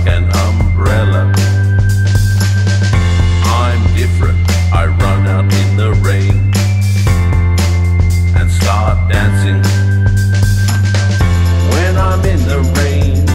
again.